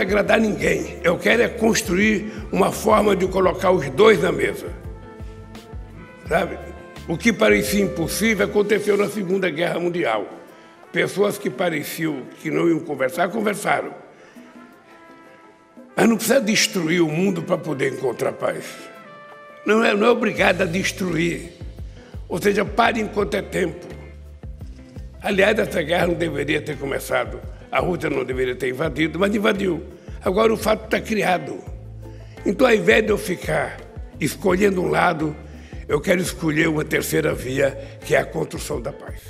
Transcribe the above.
agradar ninguém. Eu quero é construir uma forma de colocar os dois na mesa. Sabe? O que parecia impossível aconteceu na Segunda Guerra Mundial. Pessoas que pareciam que não iam conversar, conversaram. Mas não precisa destruir o mundo para poder encontrar paz. Não é, não é obrigado a destruir. Ou seja, pare enquanto é tempo. Aliás, essa guerra não deveria ter começado. A Rússia não deveria ter invadido, mas invadiu. Agora o fato está criado. Então, ao invés de eu ficar escolhendo um lado, eu quero escolher uma terceira via, que é a construção da paz.